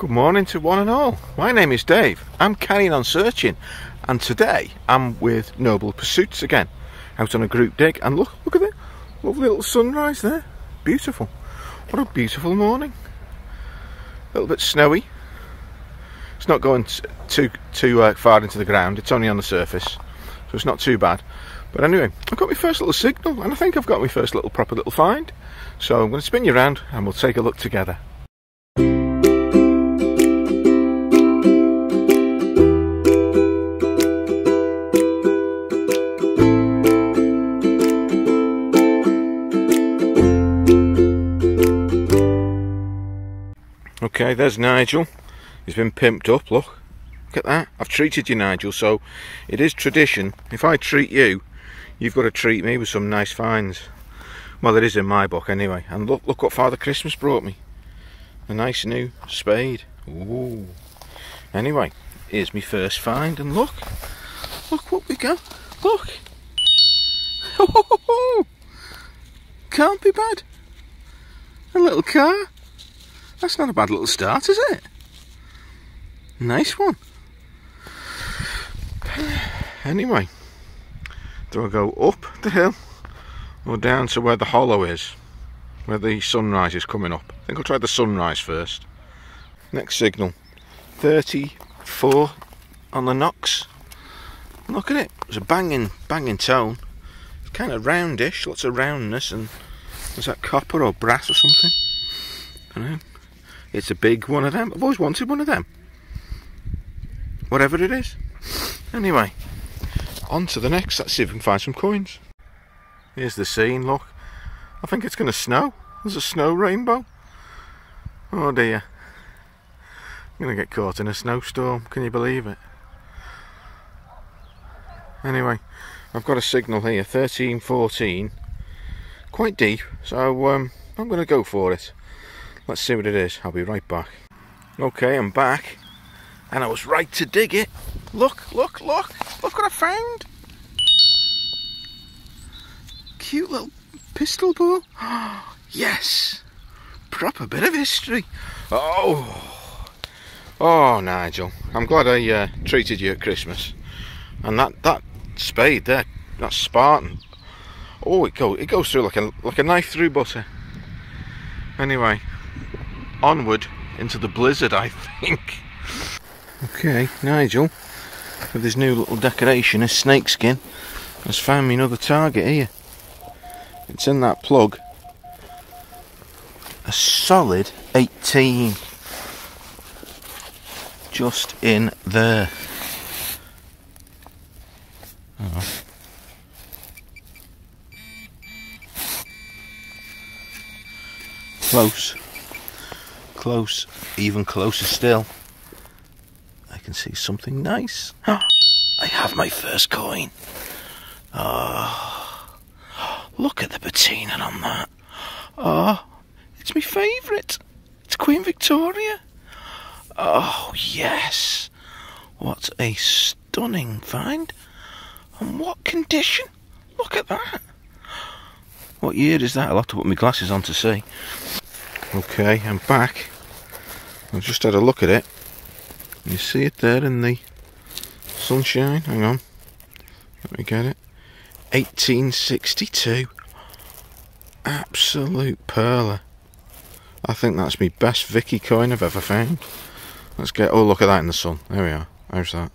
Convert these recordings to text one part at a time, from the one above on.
Good morning to one and all. My name is Dave. I'm carrying on searching, and today I'm with Noble Pursuits again, out on a group dig. And look, look at it, lovely little sunrise there. Beautiful. What a beautiful morning. A little bit snowy. It's not going too too uh, far into the ground. It's only on the surface, so it's not too bad. But anyway, I've got my first little signal, and I think I've got my first little proper little find. So I'm going to spin you around, and we'll take a look together. Okay, there's Nigel. He's been pimped up, look. Look at that. I've treated you, Nigel, so it is tradition. If I treat you, you've got to treat me with some nice finds. Well, it is in my book anyway. And look, look what Father Christmas brought me. A nice new spade. Ooh. Anyway, here's my first find, and look. Look what we got. Look. Can't be bad. A little car. That's not a bad little start, is it? Nice one. Anyway, do I go up the hill or down to where the hollow is? Where the sunrise is coming up. I think I'll try the sunrise first. Next signal. 34 on the Nox. Look at it. It's a banging, banging tone. It's kind of roundish, lots of roundness and is that copper or brass or something? I don't know. It's a big one of them. I've always wanted one of them. Whatever it is. Anyway, on to the next. Let's see if we can find some coins. Here's the scene, look. I think it's going to snow. There's a snow rainbow. Oh dear. I'm going to get caught in a snowstorm. Can you believe it? Anyway, I've got a signal here, 1314. Quite deep, so um, I'm going to go for it. Let's see what it is. I'll be right back. Okay, I'm back. And I was right to dig it. Look, look, look. Look what I found. Cute little pistol ball. yes. Proper bit of history. Oh. Oh, Nigel. I'm glad I uh, treated you at Christmas. And that, that spade there, that Spartan. Oh, it, go, it goes through like a, like a knife through butter. Anyway, onward into the blizzard, I think. Okay, Nigel, with his new little decoration, his snakeskin, has found me another target here. It's in that plug. A solid 18. Just in there. Oh. Close close, even closer still, I can see something nice. I have my first coin. Oh, look at the patina on that. Oh, it's my favourite. It's Queen Victoria. Oh, yes. What a stunning find. And what condition. Look at that. What year is that? I'll have to put my glasses on to see. Okay, I'm back. I've just had a look at it. You see it there in the sunshine? Hang on. Let me get it. 1862. Absolute perler. I think that's my best Vicky coin I've ever found. Let's get. Oh, look at that in the sun. There we are. How's that?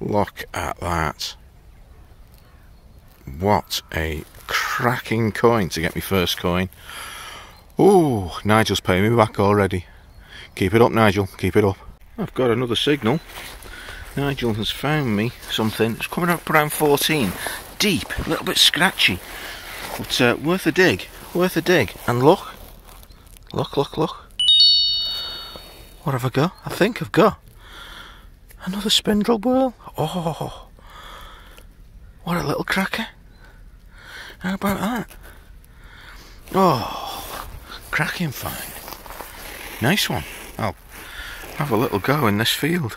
Look at that. What a cracking coin to get my first coin. Oh, Nigel's paying me back already. Keep it up, Nigel. Keep it up. I've got another signal. Nigel has found me something. It's coming up around 14. Deep, a little bit scratchy. But uh, worth a dig. Worth a dig. And look. Look, look, look. What have I got? I think I've got another spindle whorl. Oh, what a little cracker. How about that? Oh, cracking fine. Nice one. I'll have a little go in this field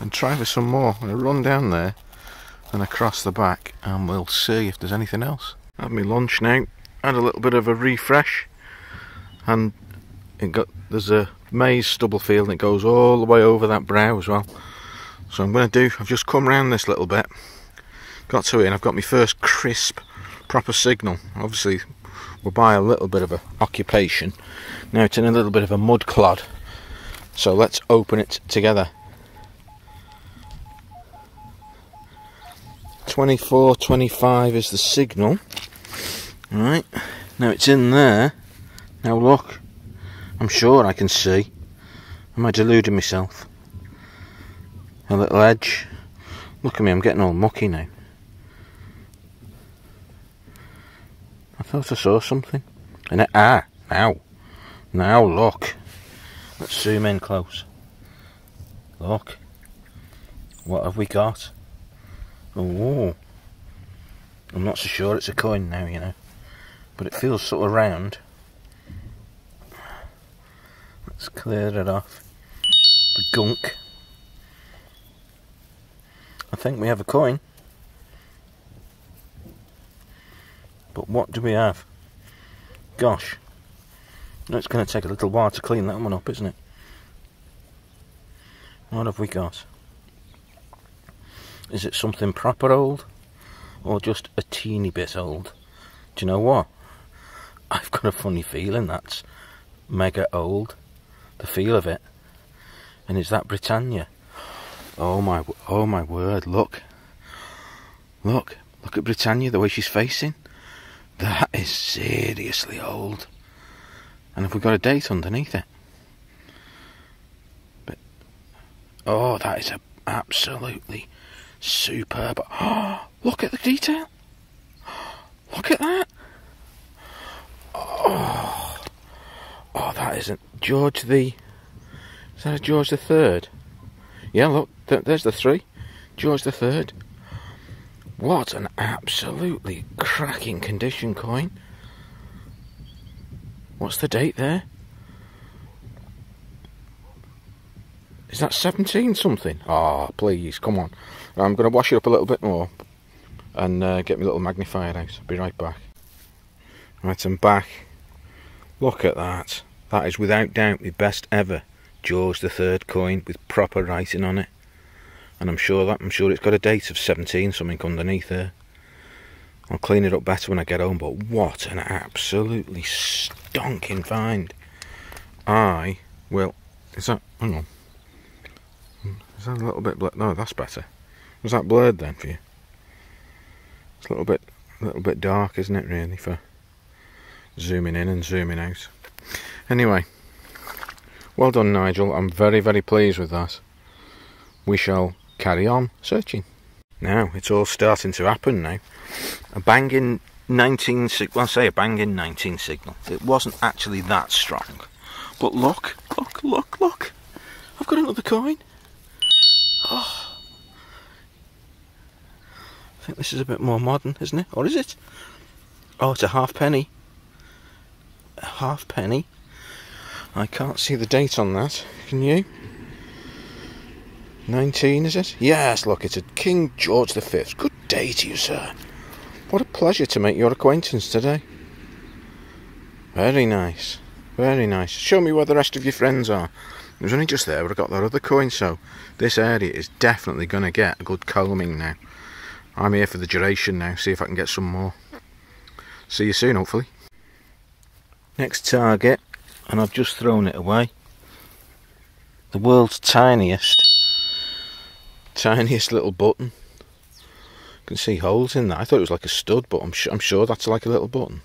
and try for some more. I'm going to run down there and across the back and we'll see if there's anything else. Have me lunch now, had a little bit of a refresh and it got there's a maize stubble field and it goes all the way over that brow as well. So I'm going to do, I've just come round this little bit, got to it and I've got my first crisp proper signal. Obviously we're by a little bit of a occupation. Now it's in a little bit of a mud clod. So let's open it together. 24, 25 is the signal. Right, now it's in there. Now look, I'm sure I can see. Am I deluding myself? A little edge. Look at me, I'm getting all mucky now. Thought I saw something. And it, ah, now. Now look. Let's zoom in close. Look. What have we got? Oh. I'm not so sure it's a coin now, you know. But it feels sort of round. Let's clear it off. The gunk. I think we have a coin. But what do we have? Gosh. It's going to take a little while to clean that one up, isn't it? What have we got? Is it something proper old? Or just a teeny bit old? Do you know what? I've got a funny feeling that's mega old. The feel of it. And is that Britannia? Oh my, oh my word, look. Look, look at Britannia, the way she's facing. That is seriously old. And have we got a date underneath it? But, oh, that is a absolutely superb. Oh, look at the detail. Look at that. Oh, oh, that isn't George the. Is that George the Third? Yeah, look, th there's the three. George the Third. What an absolutely cracking condition coin. What's the date there? Is that 17 something? Ah, oh, please, come on. I'm going to wash it up a little bit more and uh, get my little magnifier out. I'll be right back. Right, I'm back. Look at that. That is without doubt the best ever George Third coin with proper writing on it. And I'm sure that I'm sure it's got a date of 17 something underneath there. I'll clean it up better when I get home, but what an absolutely stonking find. I will is that hang on. Is that a little bit blurred? No, that's better. Was that blurred then for you? It's a little bit a little bit dark, isn't it really, for zooming in and zooming out. Anyway, well done Nigel, I'm very very pleased with that. We shall carry on searching. Now, it's all starting to happen now. A banging 19, well I say a banging 19 signal. It wasn't actually that strong. But look, look, look, look. I've got another coin. Oh. I think this is a bit more modern, isn't it? Or is it? Oh, it's a half penny. A half penny. I can't see the date on that. Can you? 19, is it? Yes, look, it's a King George V. Good day to you, sir. What a pleasure to make your acquaintance today. Very nice. Very nice. Show me where the rest of your friends are. It was only just there where I got that other coin, so this area is definitely going to get a good combing now. I'm here for the duration now, see if I can get some more. See you soon, hopefully. Next target, and I've just thrown it away. The world's tiniest tiniest little button. You can see holes in that. I thought it was like a stud, but I'm, I'm sure that's like a little button.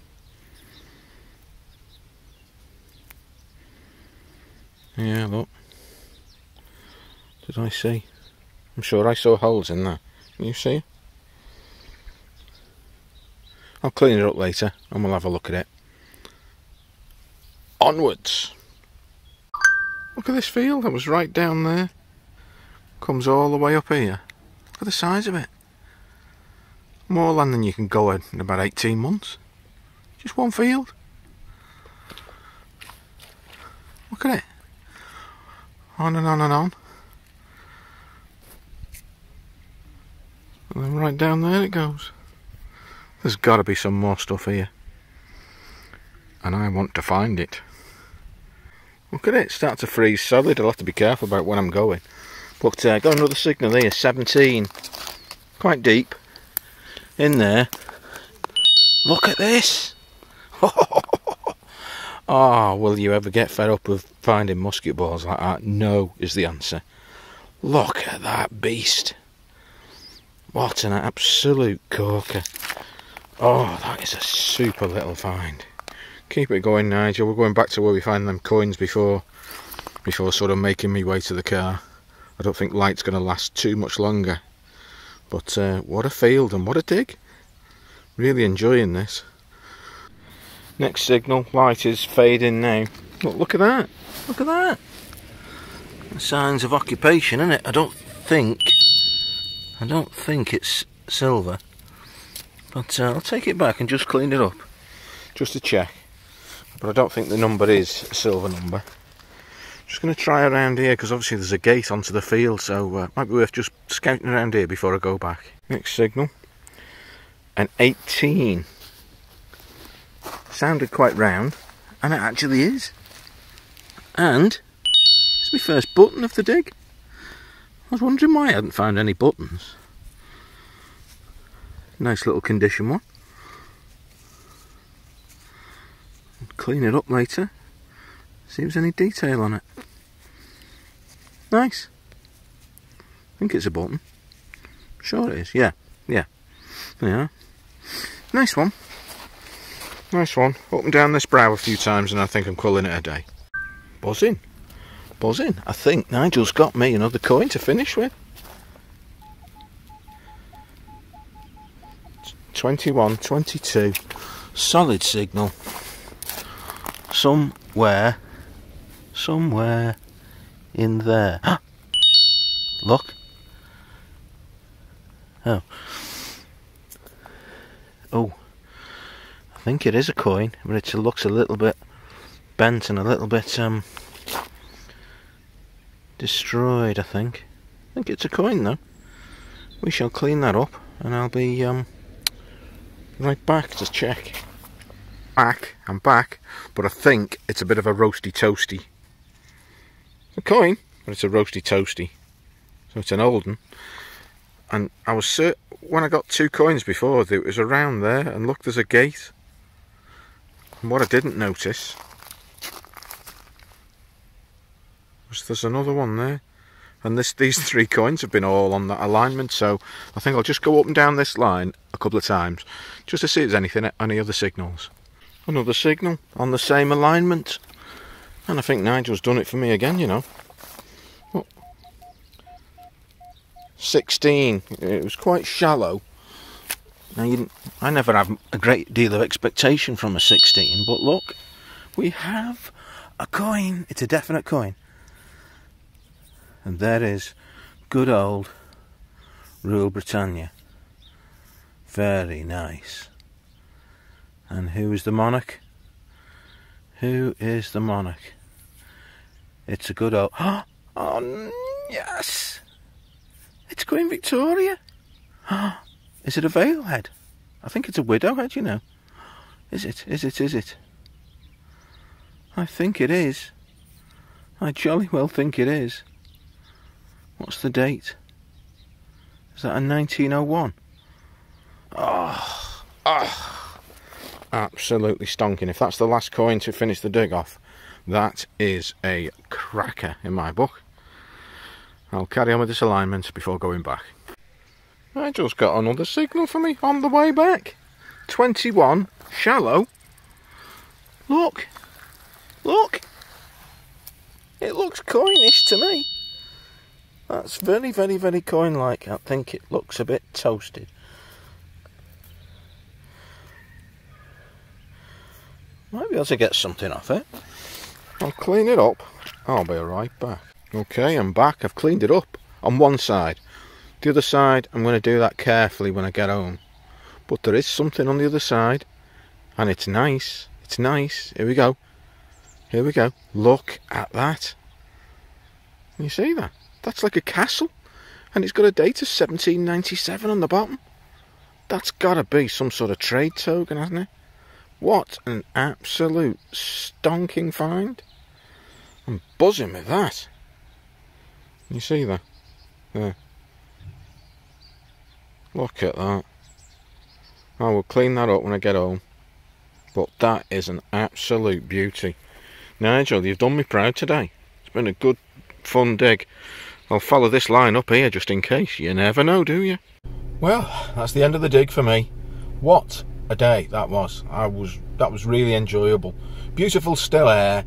Yeah, look. Did I see? I'm sure I saw holes in that. Can you see? I'll clean it up later and we'll have a look at it. Onwards! Look at this field, that was right down there comes all the way up here. Look at the size of it. More land than you can go in in about 18 months. Just one field. Look at it. On and on and on. And then right down there it goes. There's got to be some more stuff here. And I want to find it. Look at it, start to freeze solid. I'll have to be careful about when I'm going. But uh, got another signal here, 17. Quite deep. In there. Look at this. oh, will you ever get fed up with finding musket balls like that? No, is the answer. Look at that beast. What an absolute corker. Oh, that is a super little find. Keep it going, Nigel. We're going back to where we found them coins before, before sort of making me way to the car. I don't think light's going to last too much longer. But uh, what a field and what a dig. Really enjoying this. Next signal, light is fading now. Look, look at that. Look at that. Signs of occupation, isn't it? I don't think, I don't think it's silver. But uh, I'll take it back and just clean it up. Just to check. But I don't think the number is a silver number. Just going to try around here because obviously there's a gate onto the field so uh, might be worth just scouting around here before I go back. Next signal. An 18. Sounded quite round and it actually is. And it's my first button of the dig. I was wondering why I hadn't found any buttons. Nice little condition one. Clean it up later. See if there's any detail on it. Nice. I think it's a button. Sure it is, yeah. Yeah. Yeah. Nice one. Nice one. Up and down this brow a few times and I think I'm calling it a day. Buzzing. Buzzing. I think Nigel's got me another coin to finish with. 21, 22. Solid signal. Somewhere. Somewhere in there. Look. Oh. Oh. I think it is a coin, but it looks a little bit bent and a little bit um destroyed, I think. I think it's a coin though. We shall clean that up and I'll be um right back to check. Back, I'm back, but I think it's a bit of a roasty toasty. A coin, but it's a roasty toasty. So it's an old one. And I was certain, when I got two coins before, it was around there, and look, there's a gate. And what I didn't notice was there's another one there. And this, these three coins have been all on that alignment, so I think I'll just go up and down this line a couple of times, just to see if there's anything, any other signals. Another signal on the same alignment. And I think Nigel's done it for me again, you know. 16. It was quite shallow. Now, I never have a great deal of expectation from a 16, but look, we have a coin. It's a definite coin. And there is good old Rule Britannia. Very nice. And who is the monarch? Who is the monarch? It's a good old... Oh, yes! It's Queen Victoria. Is it a veil head? I think it's a widow head, you know. Is it? Is it? Is it? I think it is. I jolly well think it is. What's the date? Is that a 1901? Oh, oh, absolutely stonking. If that's the last coin to finish the dig off, that is a cracker in my book. I'll carry on with this alignment before going back. I just got another signal for me on the way back. 21, shallow. Look, look. It looks coinish to me. That's very, very, very coin-like. I think it looks a bit toasted. Might be able to get something off it. I'll clean it up. I'll be right back. Okay, I'm back. I've cleaned it up on one side. The other side, I'm going to do that carefully when I get home. But there is something on the other side, and it's nice. It's nice. Here we go. Here we go. Look at that. Can you see that? That's like a castle, and it's got a date of 1797 on the bottom. That's got to be some sort of trade token, hasn't it? What an absolute stonking find. I'm buzzing with that. You see that? There. Look at that. I will clean that up when I get home. But that is an absolute beauty. Nigel, you've done me proud today. It's been a good, fun dig. I'll follow this line up here just in case. You never know, do you? Well, that's the end of the dig for me. What a day that was. I was that was really enjoyable. Beautiful still air.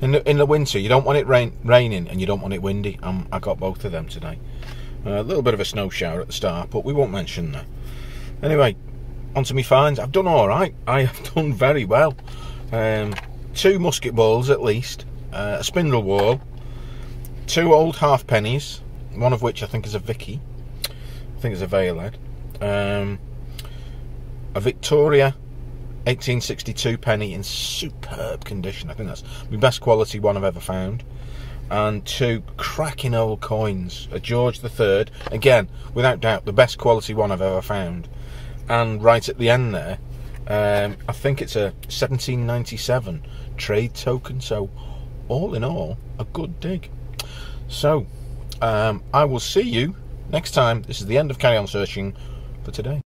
In the, in the winter, you don't want it rain, raining and you don't want it windy. Um, I got both of them today. Uh, a little bit of a snow shower at the start, but we won't mention that. Anyway, onto me finds. I've done all right. I have done very well. Um, two musket balls at least, uh, a spindle whorl, two old half pennies, one of which I think is a Vicky. I think it's a Veiled. Um, a Victoria 1862 penny in superb condition. I think that's the best quality one I've ever found. And two cracking old coins. A George III, again, without doubt, the best quality one I've ever found. And right at the end there, um, I think it's a 1797 trade token. So, all in all, a good dig. So, um, I will see you next time. This is the end of Carry On Searching for today.